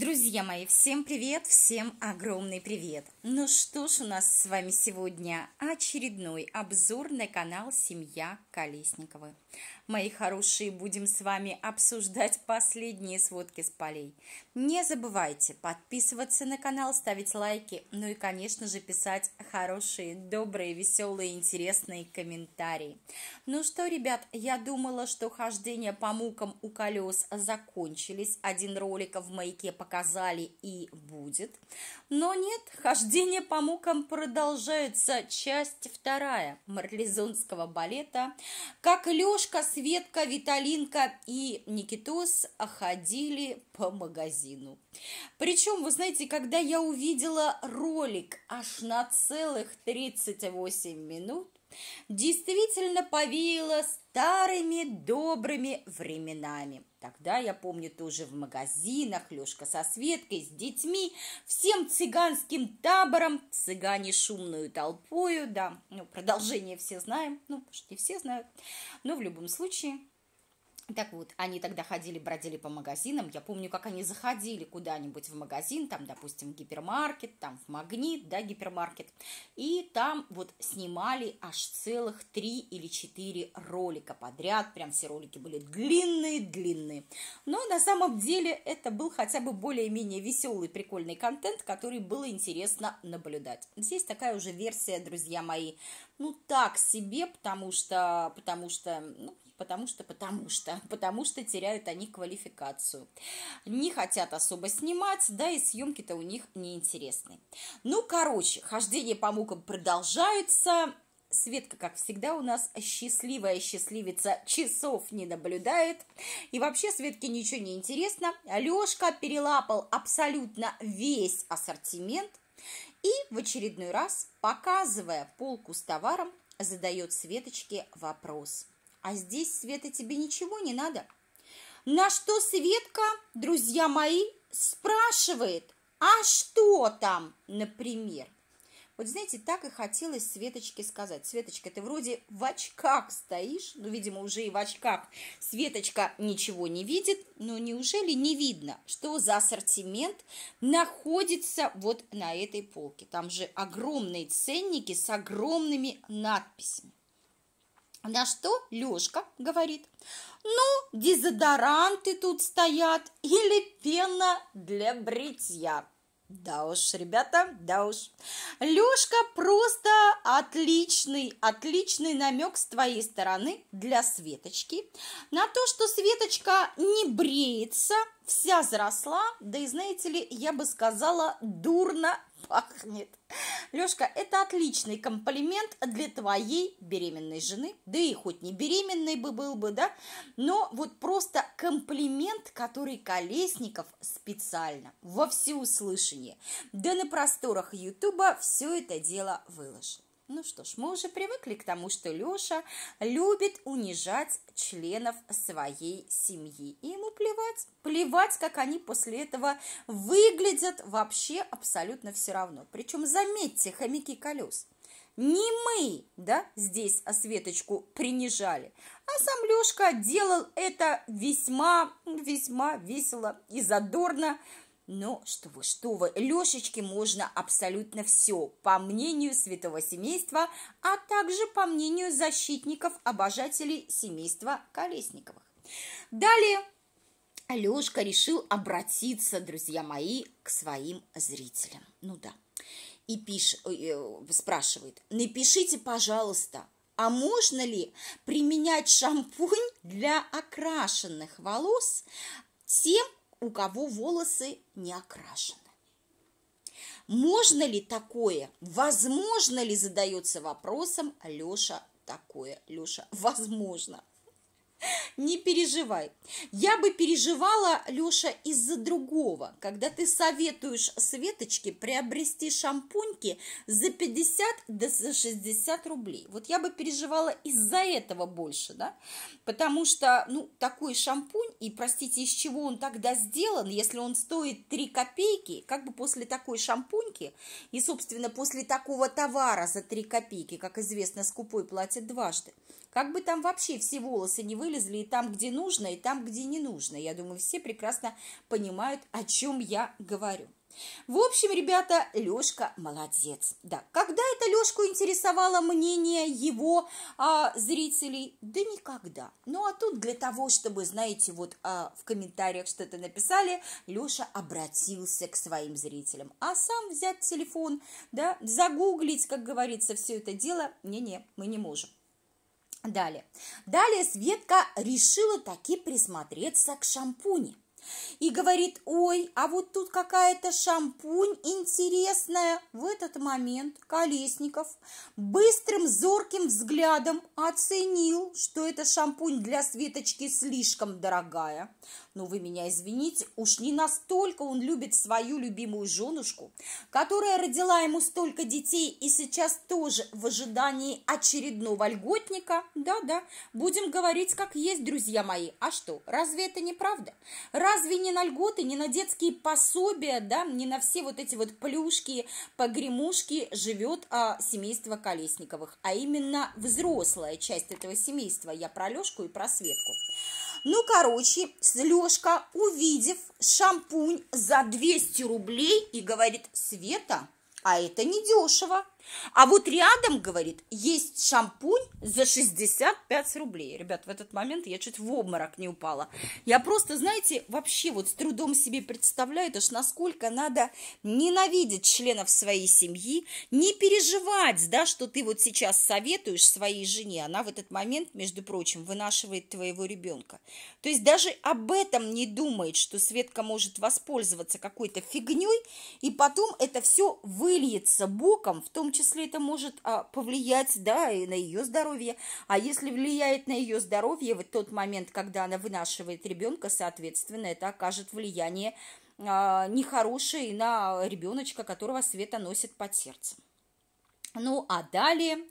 Друзья мои, всем привет, всем огромный привет. Ну что ж, у нас с вами сегодня очередной обзор на канал «Семья Колесниковы». Мои хорошие, будем с вами обсуждать последние сводки с полей. Не забывайте подписываться на канал, ставить лайки, ну и, конечно же, писать хорошие, добрые, веселые, интересные комментарии. Ну что, ребят, я думала, что хождение по мукам у колес закончились. Один ролик в маяке показали и будет. Но нет, хождение по мукам продолжается. Часть вторая марлезонского балета. Как Лешка, Светка, Виталинка и Никитос ходили по магазину. Причем, вы знаете, когда я увидела ролик аж на целых 38 минут, действительно повеяло старыми добрыми временами. Тогда, я помню, тоже в магазинах Лёшка со Светкой, с детьми, всем цыганским табором, цыгане шумную толпою, да, ну, продолжение все знаем, ну, почти все знают, но в любом случае – так вот, они тогда ходили, бродили по магазинам. Я помню, как они заходили куда-нибудь в магазин, там, допустим, в гипермаркет, там, в магнит, да, гипермаркет. И там вот снимали аж целых три или четыре ролика подряд. Прям все ролики были длинные-длинные. Но на самом деле это был хотя бы более-менее веселый, прикольный контент, который было интересно наблюдать. Здесь такая уже версия, друзья мои, ну, так себе, потому что, потому что, ну, потому что, потому что, потому что теряют они квалификацию. Не хотят особо снимать, да и съемки-то у них неинтересны. Ну, короче, хождение по мукам продолжается. Светка, как всегда, у нас счастливая счастливица часов не наблюдает. И вообще Светке ничего не интересно. Лешка перелапал абсолютно весь ассортимент. И в очередной раз, показывая полку с товаром, задает Светочке вопрос. А здесь, Света, тебе ничего не надо. На что Светка, друзья мои, спрашивает, а что там, например? Вот знаете, так и хотелось Светочке сказать. Светочка, ты вроде в очках стоишь, ну, видимо, уже и в очках. Светочка ничего не видит, но неужели не видно, что за ассортимент находится вот на этой полке? Там же огромные ценники с огромными надписями. На что Лёшка говорит, ну, дезодоранты тут стоят или пена для бритья. Да уж, ребята, да уж. Лёшка просто отличный, отличный намек с твоей стороны для Светочки на то, что Светочка не бреется, вся заросла, да и, знаете ли, я бы сказала, дурно пахнет. Лёшка, это отличный комплимент для твоей беременной жены. Да и хоть не беременной бы был бы, да, но вот просто комплимент, который Колесников специально во всеуслышание, да на просторах Ютуба все это дело выложил. Ну что ж, мы уже привыкли к тому, что Лёша любит унижать членов своей семьи. И ему плевать, плевать, как они после этого выглядят вообще абсолютно все равно. Причем, заметьте, хомяки колес. Не мы, да, здесь Светочку принижали, а сам Лёшка делал это весьма, весьма весело и задорно, но что вы, что вы, Лешечке можно абсолютно все, по мнению святого семейства, а также по мнению защитников, обожателей семейства Колесниковых. Далее Лешка решил обратиться, друзья мои, к своим зрителям. Ну да. И пиш, э, э спрашивает, напишите, пожалуйста, а можно ли применять шампунь для окрашенных волос тем, у кого волосы не окрашены. Можно ли такое? Возможно ли задается вопросом Леша такое? Леша, возможно. Не переживай. Я бы переживала, Леша, из-за другого. Когда ты советуешь Светочке приобрести шампуньки за 50 до за 60 рублей. Вот я бы переживала из-за этого больше, да? Потому что, ну, такой шампунь, и, простите, из чего он тогда сделан, если он стоит 3 копейки, как бы после такой шампуньки, и, собственно, после такого товара за 3 копейки, как известно, скупой платит дважды, как бы там вообще все волосы не вылезли, вылезли и там, где нужно, и там, где не нужно. Я думаю, все прекрасно понимают, о чем я говорю. В общем, ребята, Лешка молодец. Да, когда это Лешку интересовало мнение его а, зрителей? Да никогда. Ну а тут для того, чтобы, знаете, вот а, в комментариях что-то написали, Леша обратился к своим зрителям. А сам взять телефон, да, загуглить, как говорится, все это дело, не-не, мы не можем. Далее. Далее Светка решила таки присмотреться к шампуне и говорит, ой, а вот тут какая-то шампунь интересная. В этот момент Колесников быстрым зорким взглядом оценил, что эта шампунь для Светочки слишком дорогая. Но вы меня извините, уж не настолько он любит свою любимую женушку, которая родила ему столько детей и сейчас тоже в ожидании очередного льготника. Да-да, будем говорить как есть, друзья мои. А что, разве это не правда? Разве не на льготы, не на детские пособия, да, не на все вот эти вот плюшки, погремушки живет а, семейство Колесниковых, а именно взрослая часть этого семейства. Я про Лешку и про Светку. Ну, короче, Лешка, увидев шампунь за 200 рублей и говорит, Света, а это не дешево. А вот рядом, говорит, есть шампунь за 65 рублей. Ребят, в этот момент я чуть в обморок не упала. Я просто, знаете, вообще вот с трудом себе представляю, аж насколько надо ненавидеть членов своей семьи, не переживать, да, что ты вот сейчас советуешь своей жене. Она в этот момент, между прочим, вынашивает твоего ребенка. То есть даже об этом не думает, что Светка может воспользоваться какой-то фигней, и потом это все выльется боком, в том числе это может а, повлиять, да, и на ее здоровье. А если влияет на ее здоровье в тот момент, когда она вынашивает ребенка, соответственно, это окажет влияние а, нехорошее на ребеночка, которого Света носит под сердцем. Ну, а далее,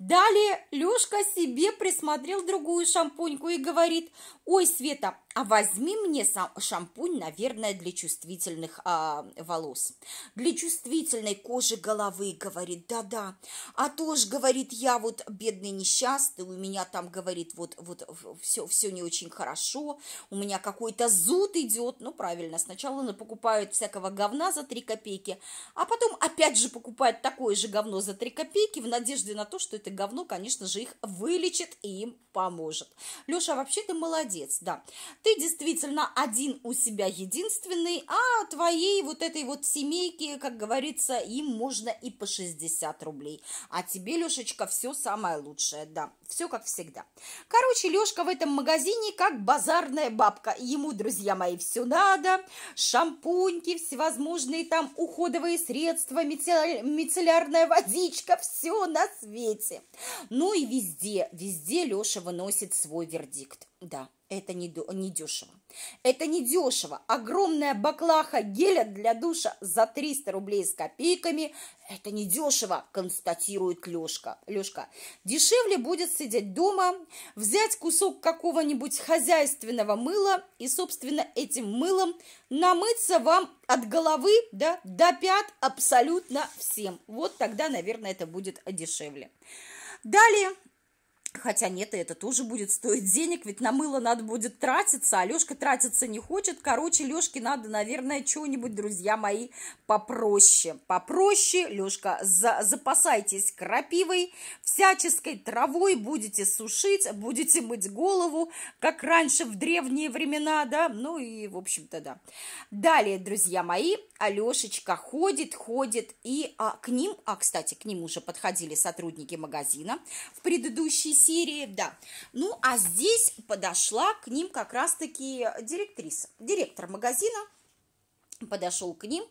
далее Лёшка себе присмотрел другую шампуньку и говорит, ой, Света, а возьми мне шампунь, наверное, для чувствительных а, волос. Для чувствительной кожи головы, говорит, да-да. А то ж, говорит, я вот бедный несчастный, у меня там, говорит, вот, вот все, все не очень хорошо, у меня какой-то зуд идет. Ну, правильно, сначала она покупает всякого говна за 3 копейки, а потом опять же покупает такое же говно за 3 копейки в надежде на то, что это говно, конечно же, их вылечит и им поможет. Леша, вообще ты молодец, да. Ты действительно один у себя единственный, а твоей вот этой вот семейке, как говорится, им можно и по 60 рублей. А тебе, Лешечка, все самое лучшее, да, все как всегда. Короче, Лешка в этом магазине как базарная бабка. Ему, друзья мои, все надо. Шампуньки, всевозможные там уходовые средства, мицеллярная водичка, все на свете. Ну и везде, везде Леша выносит свой вердикт. Да, это не, не дешево. Это не дешево. Огромная баклаха геля для душа за 300 рублей с копейками. Это не дешево, констатирует Лешка. Лешка, дешевле будет сидеть дома, взять кусок какого-нибудь хозяйственного мыла и, собственно, этим мылом намыться вам от головы да, до пят абсолютно всем. Вот тогда, наверное, это будет дешевле. Далее Хотя нет, и это тоже будет стоить денег, ведь на мыло надо будет тратиться, а Лешка тратиться не хочет. Короче, Лешке надо, наверное, чего-нибудь, друзья мои, попроще. Попроще, Лешка, за, запасайтесь крапивой, всяческой травой, будете сушить, будете мыть голову, как раньше в древние времена, да, ну и, в общем-то, да. Далее, друзья мои, Алешечка ходит, ходит, и а, к ним, а, кстати, к ним уже подходили сотрудники магазина в предыдущей серии, да. Ну, а здесь подошла к ним как раз-таки директриса, директор магазина, подошел к ним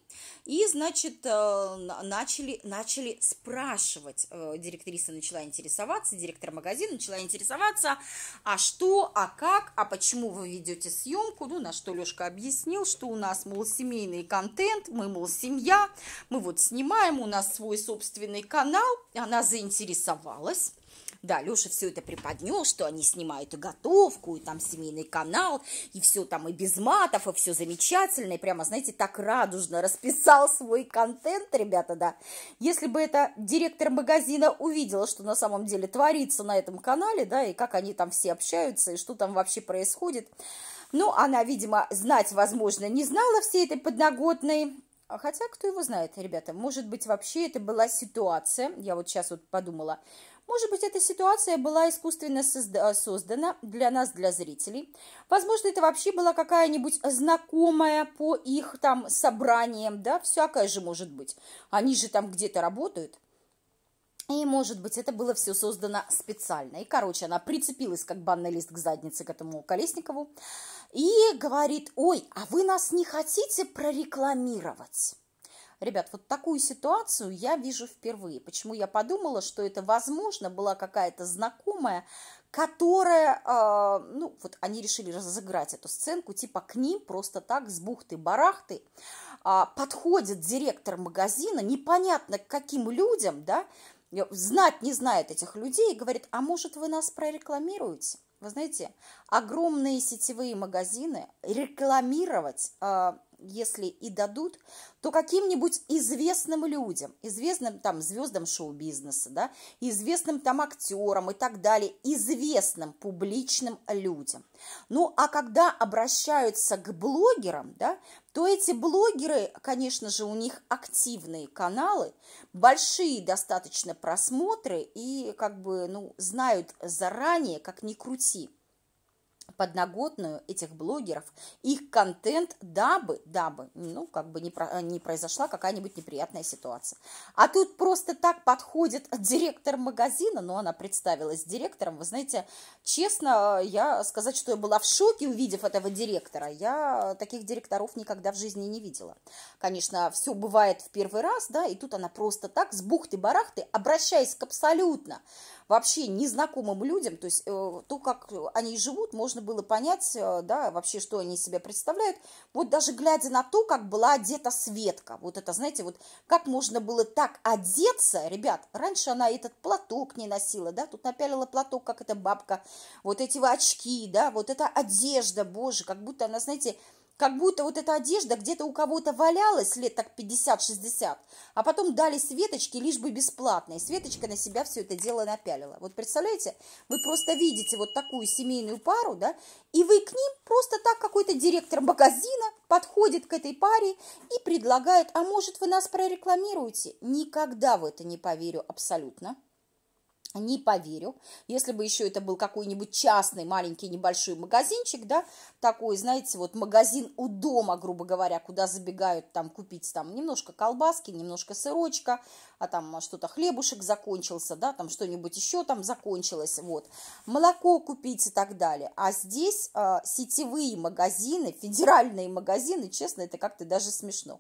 и, значит, э, начали, начали спрашивать. Э, директриса начала интересоваться, директор магазина начала интересоваться, а что, а как, а почему вы ведете съемку. Ну, на что Лешка объяснил, что у нас, мол, семейный контент, мы, мол, семья, мы вот снимаем, у нас свой собственный канал. Она заинтересовалась. Да, Леша все это преподнес, что они снимают и готовку, и там семейный канал, и все там и без матов, и все замечательно, и прямо, знаете, так радужно расписал свой контент, ребята, да. Если бы это директор магазина увидела, что на самом деле творится на этом канале, да, и как они там все общаются, и что там вообще происходит, ну, она, видимо, знать, возможно, не знала всей этой подноготной, Хотя, кто его знает, ребята, может быть, вообще это была ситуация, я вот сейчас вот подумала, может быть, эта ситуация была искусственно э, создана для нас, для зрителей. Возможно, это вообще была какая-нибудь знакомая по их там собраниям, да, всякое же может быть. Они же там где-то работают. И, может быть, это было все создано специально. И, короче, она прицепилась, как банный лист к заднице, к этому Колесникову. И говорит, ой, а вы нас не хотите прорекламировать? Ребят, вот такую ситуацию я вижу впервые. Почему я подумала, что это, возможно, была какая-то знакомая, которая, э, ну, вот они решили разыграть эту сценку, типа к ним просто так с бухты-барахты э, подходит директор магазина, непонятно к каким людям, да, знать не знает этих людей, и говорит, а может вы нас прорекламируете? Вы знаете, огромные сетевые магазины рекламировать э, если и дадут, то каким-нибудь известным людям, известным там звездам шоу-бизнеса, да, известным там актерам и так далее, известным публичным людям. Ну, а когда обращаются к блогерам, да, то эти блогеры, конечно же, у них активные каналы, большие достаточно просмотры и как бы, ну, знают заранее, как ни крути – подноготную этих блогеров, их контент, дабы, дабы, ну, как бы не, про, не произошла какая-нибудь неприятная ситуация. А тут просто так подходит директор магазина, ну, она представилась директором, вы знаете, честно, я сказать, что я была в шоке, увидев этого директора, я таких директоров никогда в жизни не видела. Конечно, все бывает в первый раз, да, и тут она просто так, с бухты-барахты, обращаясь к абсолютно вообще незнакомым людям, то есть э, то, как они живут, можно было понять, э, да, вообще, что они из себя представляют. Вот даже глядя на то, как была одета Светка, вот это, знаете, вот как можно было так одеться, ребят, раньше она этот платок не носила, да, тут напялила платок, как эта бабка, вот эти очки, да, вот эта одежда, боже, как будто она, знаете, как будто вот эта одежда где-то у кого-то валялась лет так 50-60, а потом дали Светочке лишь бы бесплатно, Светочка на себя все это дело напялила. Вот представляете, вы просто видите вот такую семейную пару, да, и вы к ним просто так какой-то директор магазина подходит к этой паре и предлагает, а может вы нас прорекламируете? Никогда в это не поверю абсолютно не поверю. Если бы еще это был какой-нибудь частный маленький небольшой магазинчик, да, такой, знаете, вот магазин у дома, грубо говоря, куда забегают там купить там немножко колбаски, немножко сырочка, а там что-то хлебушек закончился, да, там что-нибудь еще там закончилось, вот, молоко купить и так далее. А здесь э, сетевые магазины, федеральные магазины, честно, это как-то даже смешно.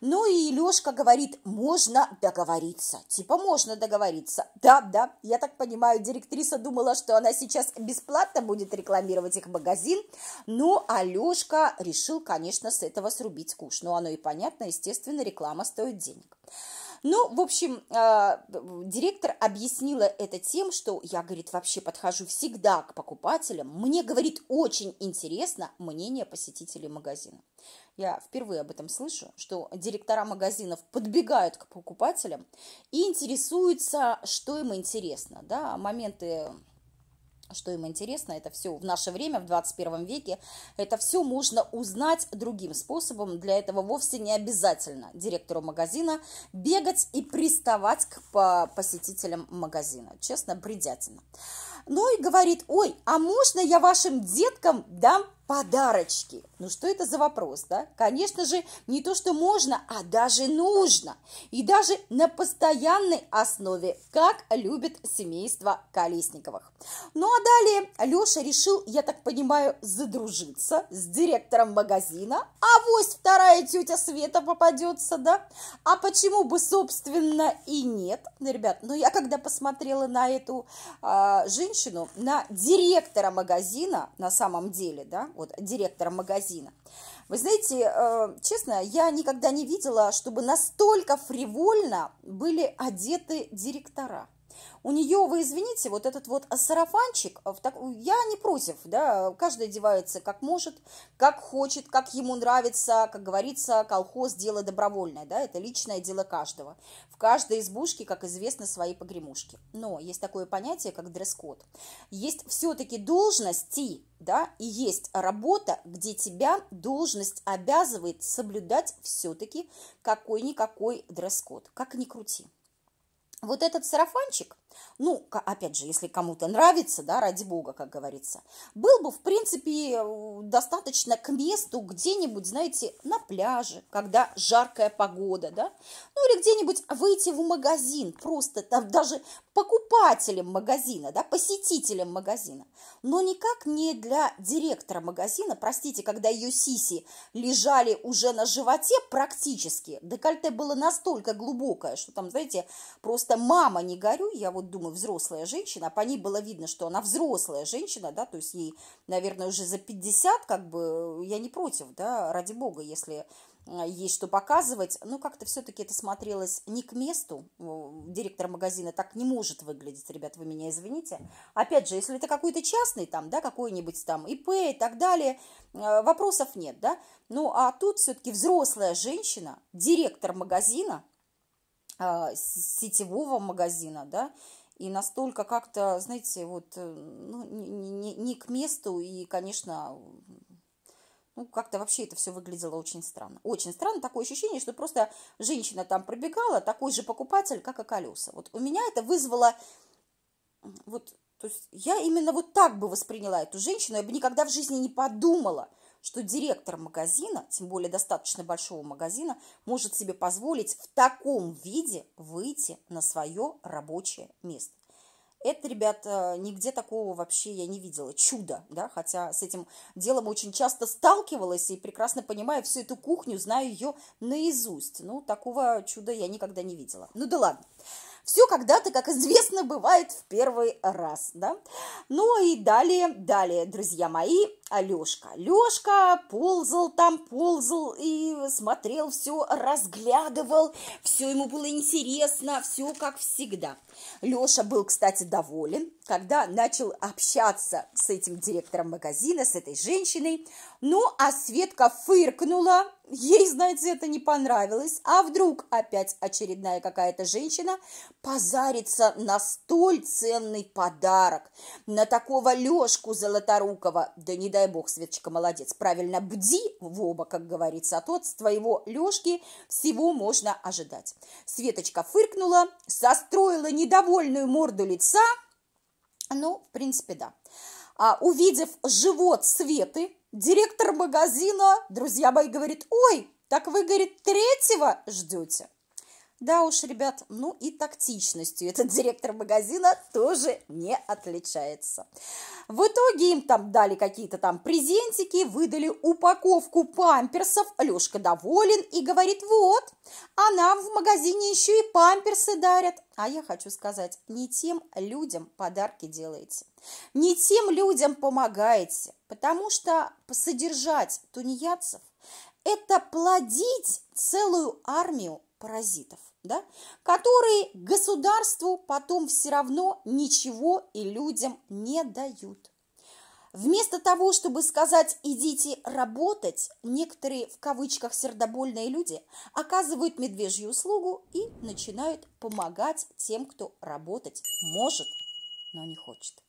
Ну и Лешка говорит, можно договориться, типа можно договориться. Да, да, я так понимаю, директриса думала, что она сейчас бесплатно будет рекламировать их магазин, ну, а Лешка решил, конечно, с этого срубить куш. Ну, оно и понятно, естественно, реклама стоит денег. Ну, в общем, э, директор объяснила это тем, что я, говорит, вообще подхожу всегда к покупателям. Мне, говорит, очень интересно мнение посетителей магазина. Я впервые об этом слышу, что директора магазинов подбегают к покупателям и интересуются, что им интересно. Да, моменты что им интересно, это все в наше время, в 21 веке, это все можно узнать другим способом. Для этого вовсе не обязательно директору магазина бегать и приставать к посетителям магазина. Честно, бредятина. Ну и говорит, ой, а можно я вашим деткам дам подарочки. Ну что это за вопрос, да? Конечно же, не то, что можно, а даже нужно. И даже на постоянной основе, как любит семейство Колесниковых. Ну а далее Леша решил, я так понимаю, задружиться с директором магазина. А вось вторая тетя Света попадется, да? А почему бы, собственно, и нет? Ну, ребят, ну я когда посмотрела на эту э, женщину, на директора магазина, на самом деле, да, вот директора магазина. Вы знаете, э, честно, я никогда не видела, чтобы настолько фривольно были одеты директора. У нее, вы извините, вот этот вот сарафанчик, так... я не против, да, каждый одевается как может, как хочет, как ему нравится, как говорится, колхоз – дело добровольное, да, это личное дело каждого. В каждой избушке, как известно, свои погремушки. Но есть такое понятие, как дресс-код. Есть все-таки должности, да, и есть работа, где тебя должность обязывает соблюдать все-таки какой-никакой дресс-код, как ни крути. Вот этот сарафанчик, ну, опять же, если кому-то нравится, да, ради бога, как говорится, был бы, в принципе, э, достаточно к месту где-нибудь, знаете, на пляже, когда жаркая погода, да, ну, или где-нибудь выйти в магазин, просто там даже покупателем магазина, да, посетителем магазина, но никак не для директора магазина, простите, когда ее сиси лежали уже на животе практически, декольте было настолько глубокое, что там, знаете, просто мама, не горю, я вот думаю, взрослая женщина, а по ней было видно, что она взрослая женщина, да, то есть ей, наверное, уже за 50, как бы, я не против, да, ради бога, если э, есть что показывать, но как-то все-таки это смотрелось не к месту. Директор магазина так не может выглядеть, ребят, вы меня извините. Опять же, если это какой-то частный там, да, какой-нибудь там ИП и так далее, э, вопросов нет, да. Ну, а тут все-таки взрослая женщина, директор магазина, сетевого магазина, да, и настолько как-то, знаете, вот, э, ну, не, не, не к месту, и, конечно, ну, как-то вообще это все выглядело очень странно. Очень странно, такое ощущение, что просто женщина там пробегала, такой же покупатель, как и колеса. Вот у меня это вызвало, вот, то есть я именно вот так бы восприняла эту женщину, я бы никогда в жизни не подумала – что директор магазина, тем более достаточно большого магазина, может себе позволить в таком виде выйти на свое рабочее место. Это, ребята, нигде такого вообще я не видела. Чудо, да, хотя с этим делом очень часто сталкивалась и прекрасно понимаю всю эту кухню, знаю ее наизусть. Ну, такого чуда я никогда не видела. Ну да ладно. Все когда-то, как известно, бывает в первый раз, да. Ну и далее, далее, друзья мои, Алешка. Алешка ползал там, ползал и смотрел все, разглядывал, все ему было интересно, все как всегда. Леша был, кстати, доволен, когда начал общаться с этим директором магазина, с этой женщиной. Ну, а Светка фыркнула, ей, знаете, это не понравилось. А вдруг опять очередная какая-то женщина позарится на столь ценный подарок, на такого Лешку Золоторукова. Да не дай бог, Светочка, молодец, правильно, бди в оба, как говорится, а то от твоего Лешки всего можно ожидать. Светочка фыркнула, состроила недовольную морду лица. Ну, в принципе, да. А, увидев живот Светы, директор магазина, друзья мои, говорит, ой, так вы, говорит, третьего ждете? Да уж, ребят, ну и тактичностью этот директор магазина тоже не отличается. В итоге им там дали какие-то там презентики, выдали упаковку памперсов. Лешка доволен и говорит, вот, а нам в магазине еще и памперсы дарят. А я хочу сказать, не тем людям подарки делаете, не тем людям помогаете, потому что содержать тунеядцев – это плодить целую армию паразитов да, которые государству потом все равно ничего и людям не дают. Вместо того, чтобы сказать «идите работать», некоторые в кавычках сердобольные люди оказывают медвежью услугу и начинают помогать тем, кто работать может, но не хочет.